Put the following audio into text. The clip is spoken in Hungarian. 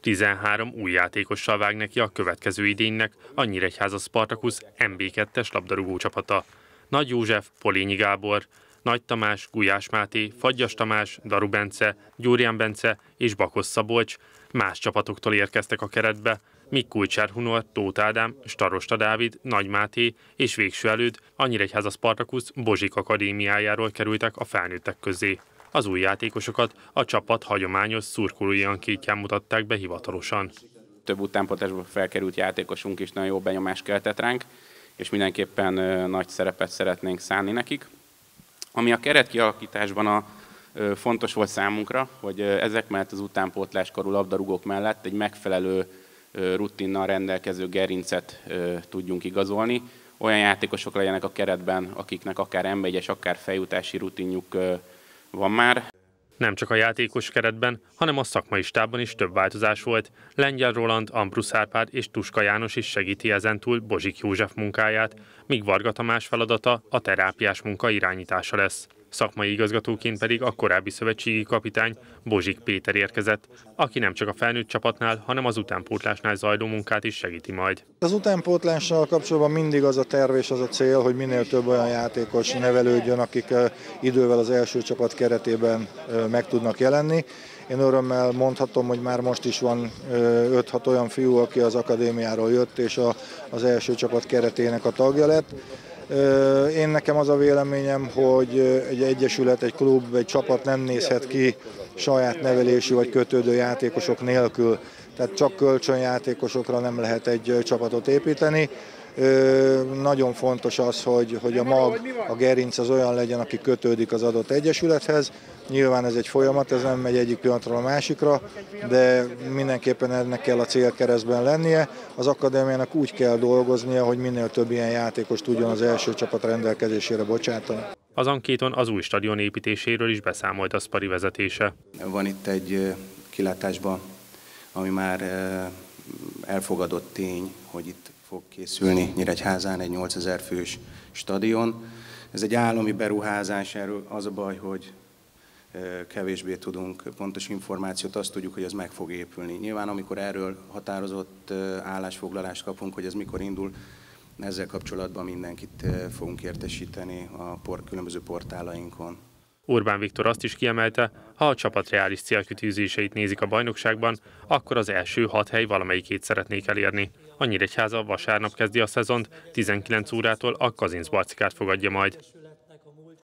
13 új játékossal vág neki a következő idénynek a Nyíregyháza Spartacus MB2-es labdarúgó csapata. Nagy József, Polényi Gábor, Nagy Tamás, Gulyás Máté, Fagyas Tamás, Daru Bence, Gyurján Bence és Bakos Szabolcs más csapatoktól érkeztek a keretbe, míg Hunor, Tóth Ádám, Starosta Dávid, Nagy Máté és végső előd a Nyíregyháza Spartacus Bozsik Akadémiájáról kerültek a felnőttek közé. Az új játékosokat a csapat hagyományos szurkolói ankétján mutatták be hivatalosan. Több utánpotásból felkerült játékosunk is nagyon jó benyomást keltett ránk, és mindenképpen nagy szerepet szeretnénk szánni nekik. Ami a keretkialakításban a fontos volt számunkra, hogy ezek mellett az utánpótláskorú labdarúgók mellett egy megfelelő rutinnal rendelkező gerincet tudjunk igazolni. Olyan játékosok legyenek a keretben, akiknek akár m akár feljutási rutinjuk van már. Nem csak a játékos keretben, hanem a szakmai stábban is több változás volt. Lengyel Roland, Ambrus Árpád és Tuska János is segíti ezentúl Bozsik József munkáját, míg Varga Tamás feladata a terápiás munka irányítása lesz. Szakmai igazgatóként pedig a korábbi szövetségi kapitány Bozsik Péter érkezett, aki nem csak a felnőtt csapatnál, hanem az utánpótlásnál zajló munkát is segíti majd. Az utánpótlással kapcsolatban mindig az a terv és az a cél, hogy minél több olyan játékos nevelődjön, akik idővel az első csapat keretében meg tudnak jelenni. Én örömmel mondhatom, hogy már most is van 5-6 olyan fiú, aki az akadémiáról jött, és az első csapat keretének a tagja lett. Én nekem az a véleményem, hogy egy egyesület, egy klub, egy csapat nem nézhet ki saját nevelésű vagy kötődő játékosok nélkül. Tehát csak kölcsönjátékosokra nem lehet egy csapatot építeni. Nagyon fontos az, hogy, hogy a mag, a gerinc az olyan legyen, aki kötődik az adott egyesülethez. Nyilván ez egy folyamat, ez nem megy egyik pillanatról a másikra, de mindenképpen ennek kell a célkeresztben lennie. Az akadémiának úgy kell dolgoznia, hogy minél több ilyen játékos tudjon az első csapat rendelkezésére bocsátani. Az ankéton az új stadion építéséről is beszámolt a Spari vezetése. Van itt egy kilátásban, ami már elfogadott tény, hogy itt fog készülni Nyíregyházán egy 8000 fős stadion. Ez egy állami beruházás, erről az a baj, hogy kevésbé tudunk pontos információt, azt tudjuk, hogy ez meg fog épülni. Nyilván, amikor erről határozott állásfoglalást kapunk, hogy ez mikor indul, ezzel kapcsolatban mindenkit fogunk értesíteni a por, különböző portálainkon. Orbán Viktor azt is kiemelte, ha a csapat reális célkütűzéseit nézik a bajnokságban, akkor az első hat hely valamelyikét szeretnék elérni. A Nyíregyháza vasárnap kezdi a szezont, 19 órától a Kazinc fogadja majd.